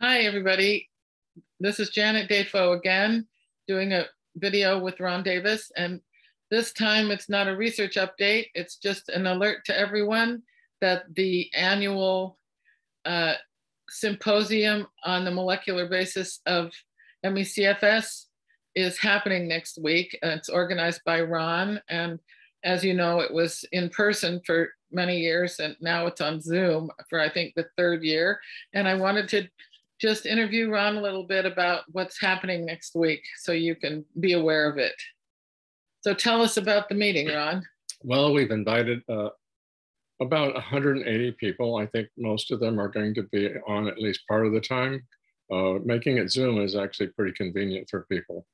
Hi, everybody. This is Janet Dafoe again, doing a video with Ron Davis. And this time it's not a research update, it's just an alert to everyone that the annual uh, symposium on the molecular basis of ME/CFS is happening next week. It's organized by Ron. And as you know, it was in person for many years and now it's on Zoom for I think the third year. And I wanted to just interview Ron a little bit about what's happening next week so you can be aware of it. So tell us about the meeting, Ron. Well, we've invited uh, about 180 people. I think most of them are going to be on at least part of the time. Uh, making it Zoom is actually pretty convenient for people.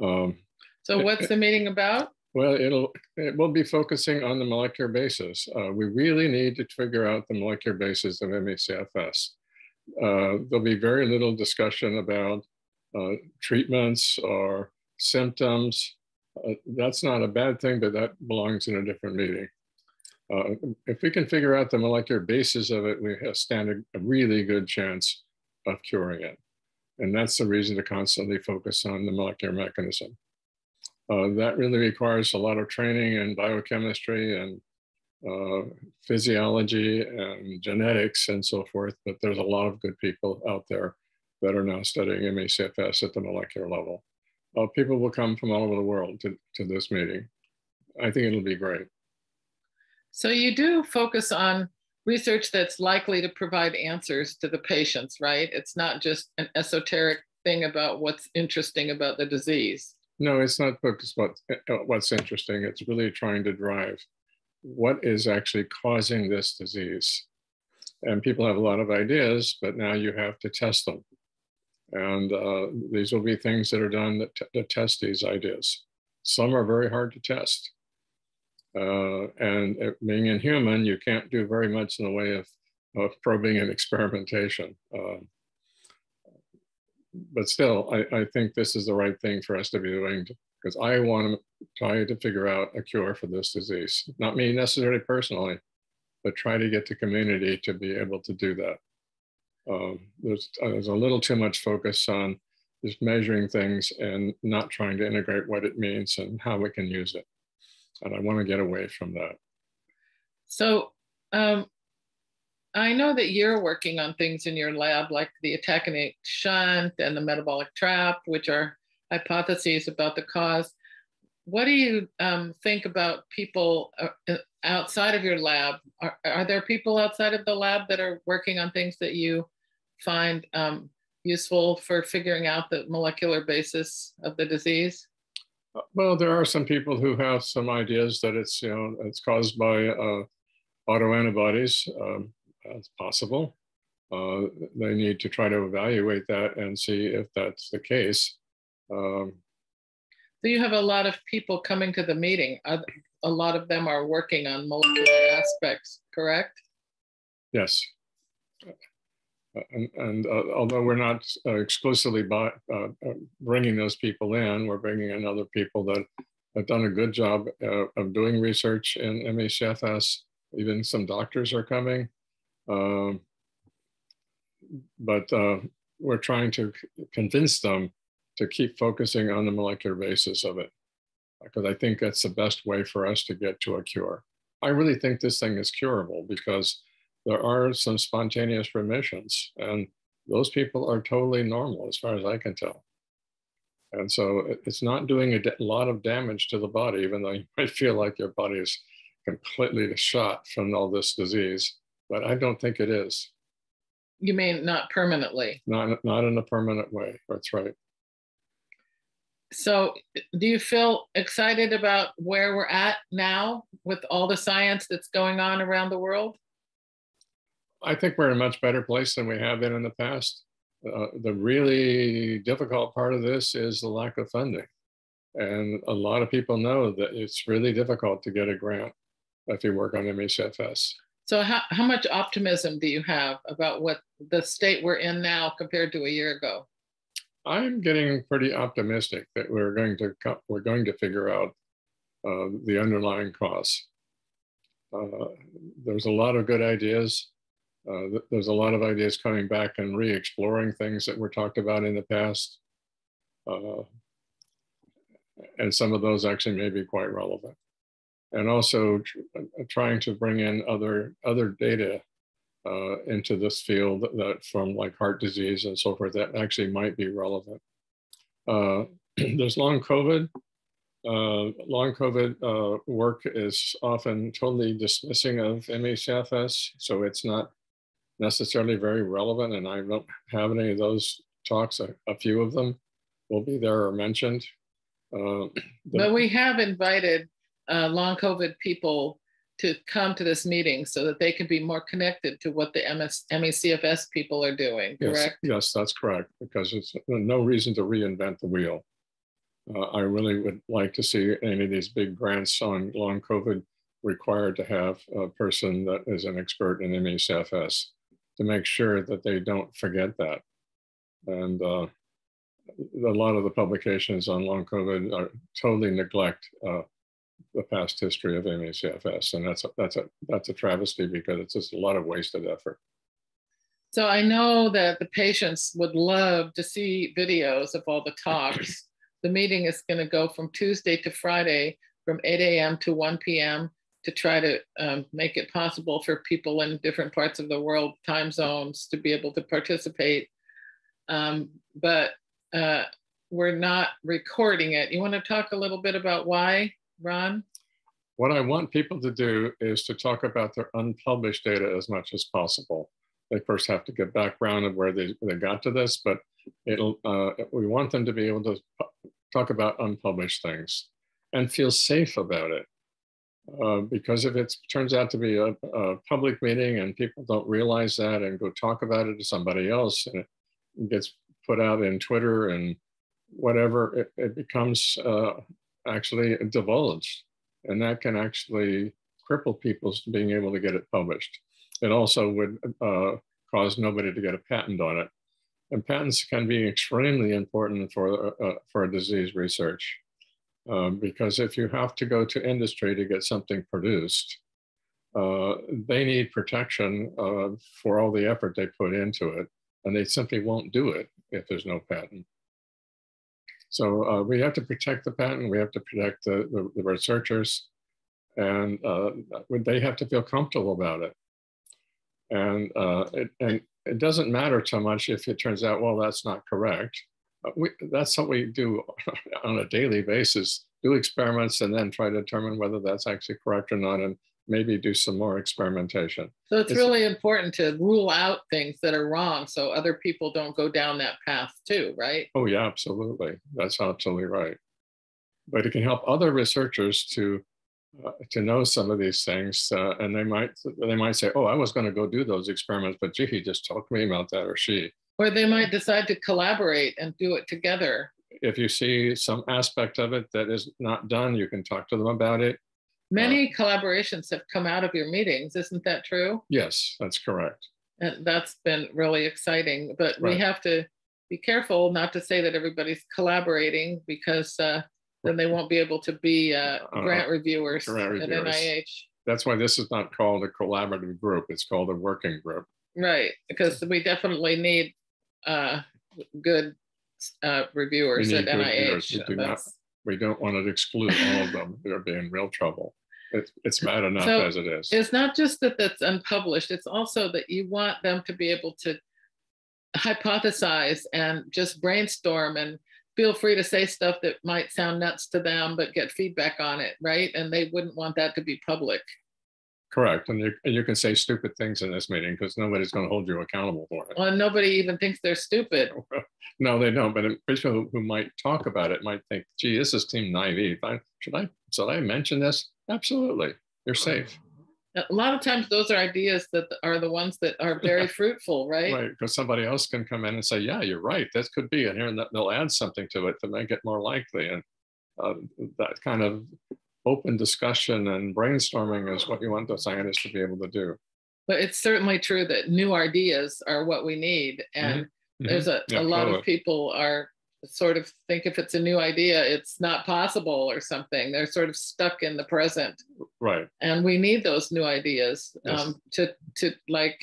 Um, so what's the meeting about? Well, it'll it will be focusing on the molecular basis. Uh, we really need to figure out the molecular basis of ME/CFS uh, there'll be very little discussion about uh, treatments or symptoms. Uh, that's not a bad thing, but that belongs in a different meeting. Uh, if we can figure out the molecular basis of it, we stand a, a really good chance of curing it. And that's the reason to constantly focus on the molecular mechanism. Uh, that really requires a lot of training in biochemistry and uh, physiology and genetics and so forth, but there's a lot of good people out there that are now studying ME/CFS at the molecular level. Uh, people will come from all over the world to, to this meeting. I think it'll be great. So you do focus on research that's likely to provide answers to the patients, right? It's not just an esoteric thing about what's interesting about the disease. No, it's not focused what uh, what's interesting. It's really trying to drive what is actually causing this disease. And people have a lot of ideas, but now you have to test them. And uh, these will be things that are done that, test these ideas. Some are very hard to test. Uh, and being inhuman, you can't do very much in the way of, of probing and experimentation. Uh, but still, I, I, think this is the right thing for us to be doing because I want to try to figure out a cure for this disease. Not me necessarily personally, but try to get the community to be able to do that. Um, there's, uh, there's a little too much focus on just measuring things and not trying to integrate what it means and how we can use it. And I want to get away from that. So um, I know that you're working on things in your lab like the itaconate shunt and the metabolic trap, which are hypotheses about the cause. What do you um, think about people uh, outside of your lab? Are, are, there people outside of the lab that are working on things that you find um, useful for figuring out the molecular basis of the disease? Uh, well, there are some people who have some ideas that it's you know it's caused by uh, autoantibodies. Um, that's possible. Uh, they need to try to evaluate that and see if that's the case. Um, you have a lot of people coming to the meeting. A lot of them are working on molecular aspects, correct? Yes. And, and uh, although we're not uh, exclusively by, uh, uh, bringing those people in, we're bringing in other people that have done a good job uh, of doing research in ME/CFS. Even some doctors are coming. Um, but uh, we're trying to convince them to keep focusing on the molecular basis of it, because I think that's the best way for us to get to a cure. I really think this thing is curable because there are some spontaneous remissions, and those people are totally normal as far as I can tell. And so it's not doing a lot of damage to the body, even though you might feel like your body is completely shot from all this disease. But I don't think it is. You mean not permanently? Not, not in a permanent way. That's right so do you feel excited about where we're at now with all the science that's going on around the world? I think we're in a much better place than we have been in the past. Uh, the really difficult part of this is the lack of funding. And a lot of people know that it's really difficult to get a grant if you work on ME/CFS. So how, how much optimism do you have about what the state we're in now compared to a year ago? I'm getting pretty optimistic that we're going to we're going to figure out uh, the underlying cause. Uh, there's a lot of good ideas. Uh, there's a lot of ideas coming back and re-exploring things that were talked about in the past. Uh, and some of those actually may be quite relevant. And also tr uh, trying to bring in other, other data uh, into this field that from like heart disease and so forth that actually might be relevant. Uh, there's long COVID. Uh, long COVID uh, work is often totally dismissing of ME/CFS, so it's not necessarily very relevant. And I don't have any of those talks. A, a few of them will be there or mentioned. Uh, but we have invited uh, long COVID people to come to this meeting so that they can be more connected to what the MS, ME/CFS people are doing, correct? Yes, yes, that's correct, because it's no reason to reinvent the wheel. Uh, I really would like to see any of these big grants on long COVID required to have a person that is an expert in ME/CFS to make sure that they don't forget that. And uh, a lot of the publications on long COVID are totally neglect uh, the past history of ME/CFS, and that's a, that's a that's a travesty because it's just a lot of wasted effort. So I know that the patients would love to see videos of all the talks. the meeting is going to go from Tuesday to Friday from 8 a.m. to 1 p.m. to try to um, make it possible for people in different parts of the world, time zones, to be able to participate. Um, but uh, we're not recording it. You want to talk a little bit about why, Ron? What I want people to do is to talk about their unpublished data as much as possible. They first have to get background of where they, they got to this, but it'll uh, we want them to be able to talk about unpublished things and feel safe about it. Uh, because if it turns out to be a, a, public meeting and people don't realize that and go talk about it to somebody else and it gets put out in Twitter and whatever, it, it becomes uh, actually divulged. And that can actually cripple people's being able to get it published. It also would uh, cause nobody to get a patent on it. And patents can be extremely important for, uh, for disease research. Um, because if you have to go to industry to get something produced, uh, they need protection uh, for all the effort they put into it, and they simply won't do it if there's no patent. So uh, we have to protect the patent, we have to protect the, the, the researchers, and uh, they have to feel comfortable about it. And, uh, it, and it doesn't matter so much if it turns out, well, that's not correct. Uh, we, that's what we do on a daily basis, do experiments and then try to determine whether that's actually correct or not. And maybe do some more experimentation. So it's, it's, really important to rule out things that are wrong so other people don't go down that path too, right? Oh, yeah, absolutely. That's absolutely right. But it can help other researchers to uh, to know some of these things, uh, and they might they might say, "Oh, I was going to go do those experiments, but gee, he just talked to me about that," or she. Or they might decide to collaborate and do it together. If you see some aspect of it that is not done, you can talk to them about it Many collaborations have come out of your meetings, isn't that true? Yes, that's correct. And that's been really exciting. But right. we have to be careful not to say that everybody's collaborating because uh, then they won't be able to be uh, uh grant uh, reviewers grant at reviewers. NIH. That's why this is not called a collaborative group, it's called a working group. Right, because we definitely need uh, good uh, reviewers at NIH. We, do not, we don't want to exclude all of them. They'll be in real trouble it's, it's bad enough so as it is. It's not just that that's unpublished, it's also that you want them to be able to hypothesize and just brainstorm and feel free to say stuff that might sound nuts to them, but get feedback on it, right? And they wouldn't want that to be public. Correct. And you, and you can say stupid things in this meeting because nobody's going to hold you accountable for it. Well, nobody even thinks they're stupid. no, they don't. But people who might talk about it might think, gee, this is team naive. I, should I, should I mention this? Absolutely. You're safe. A lot of times those are ideas that are the ones that are very fruitful, right? Right, because somebody else can come in and say, yeah, you're right, that could be in here, and they'll add something to it to make it more likely. And uh, that kind of open discussion and brainstorming is what you want the scientists to be able to do. But it's certainly true that new ideas are what we need. And mm-hmm. there's a, yeah, a lot totally. of people are sort of think if it's a new idea, it's not possible or something. They're sort of stuck in the present. Right. And we need those new ideas yes. um, to to like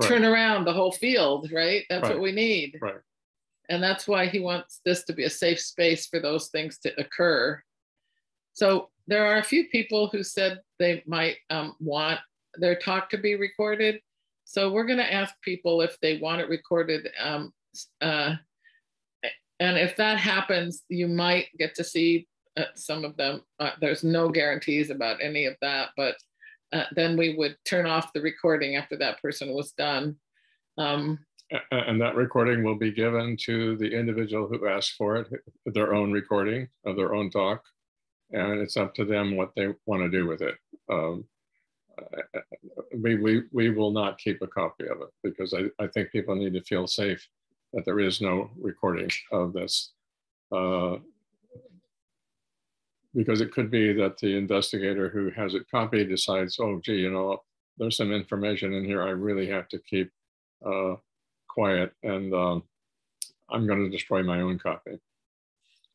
Correct. turn around the whole field, right? That's Right. what we need. Right. And that's why he wants this to be a safe space for those things to occur. So there are a few people who said they might um, want their talk to be recorded. So we're going to ask people if they want it recorded. Um, uh, and if that happens, you might get to see uh, some of them. Uh, there's no guarantees about any of that, but uh, then we would turn off the recording after that person was done. Um, And that recording will be given to the individual who asked for it, their own recording of their own talk. And it's up to them what they want to do with it. Um, We, we, we will not keep a copy of it because I, I think people need to feel safe that there is no recording of this. Uh, Because it could be that the investigator who has it copied decides, oh gee, you know, there's some information in here I really have to keep uh, quiet and um, I'm going to destroy my own copy.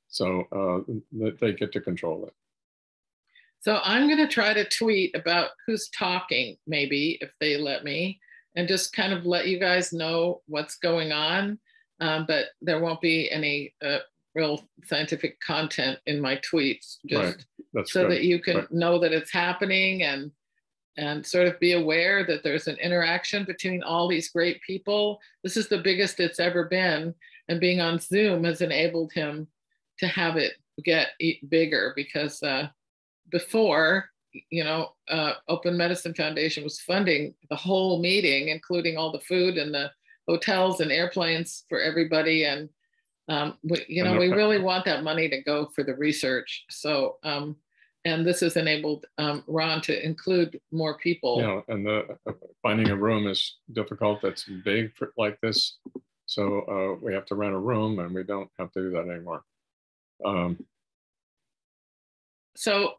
So uh, they get to control it. So I'm going to try to tweet about who's talking, maybe if they let me, and just kind of let you guys know what's going on. Um, but there won't be any uh, real scientific content in my tweets, just Right. So that you can Right. know that it's happening and and sort of be aware that there's an interaction between all these great people. This is the biggest it's ever been, and being on Zoom has enabled him to have it get bigger because uh, before, you know, uh, Open Medicine Foundation was funding the whole meeting, including all the food and the hotels and airplanes for everybody. And, um, we, you know, we really want that money to go for the research. So, um, and this has enabled um, Ron to include more people. Yeah, and the uh, finding a room is difficult. That's big for, like this. So uh, we have to rent a room and we don't have to do that anymore. Um, So,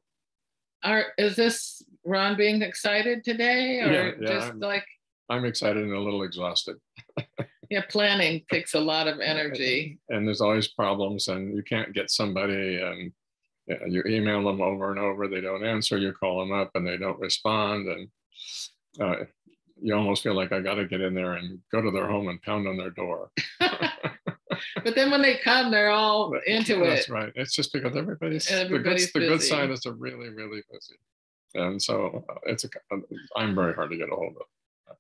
are is this Ron being excited today, or Yeah, yeah, just I'm- like I'm excited and a little exhausted. yeah, planning takes a lot of energy. and there's always problems and you can't get somebody and you, email them over and over they don't answer you call them up and they don't respond and uh, you almost feel like i got to get in there and go to their home and pound on their door But then when they come, they're all into that's it. That's right it's just because everybody's, Everybody's the, good, the good busy. scientists are really really busy and so uh, it's a i'm very hard to get a hold of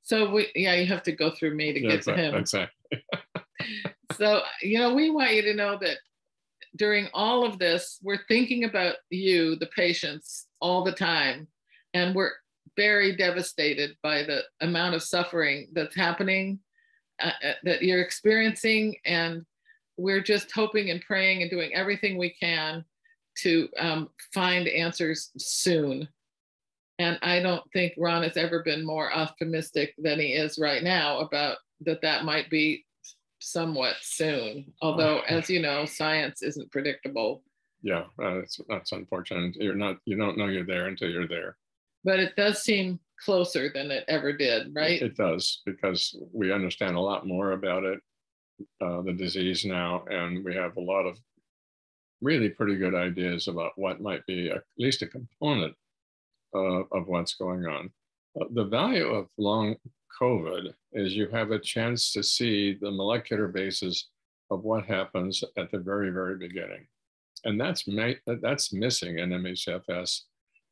So we, yeah, you have to go through me to Yeah, get to him. exactly So, you know, we want you to know that during all of this, we're thinking about you, the patients, all the time. And we're very devastated by the amount of suffering that's happening, uh, uh, that you're experiencing. And we're just hoping and praying and doing everything we can to um, find answers soon. And I don't think Ron has ever been more optimistic than he is right now about that that might be somewhat soon. Although, as you know, science isn't predictable, yeah uh, it's, that's unfortunate you're not you don't know you're there until you're there but it does seem closer than it ever did, right? It does because we understand a lot more about it, uh, the disease now, and we have a lot of really pretty good ideas about what might be a, at least a component uh, of what's going on. Uh, the value of long COVID is you have a chance to see the molecular basis of what happens at the very, very beginning. And that's, that's missing in ME/CFS.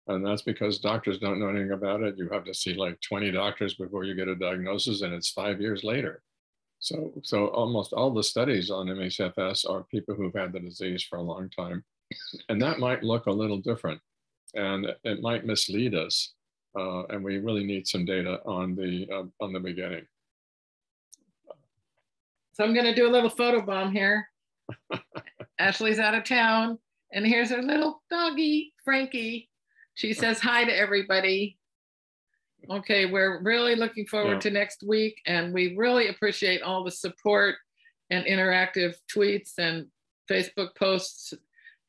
And that's because doctors don't know anything about it. You have to see like 20 doctors before you get a diagnosis, and it's five years later. So, so almost all the studies on ME/CFS are people who've had the disease for a long time. And that might look a little different and it might mislead us. Uh, and we really need some data on the uh, on the beginning. So I'm going to do a little photo bomb here. Ashley's out of town, and here's her little doggy, Frankie. She says hi to everybody. Okay, we're really looking forward Yeah. to next week, and we really appreciate all the support and interactive tweets and Facebook posts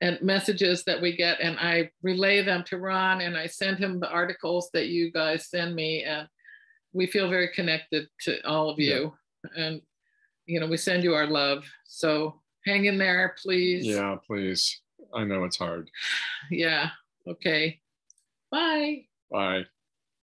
and messages that we get. And I relay them to Ron, and I send him the articles that you guys send me, and we feel very connected to all of you. And you know, we send you our love. So hang in there, please. Yeah, please. I know it's hard. Yeah. Okay. Bye. Bye.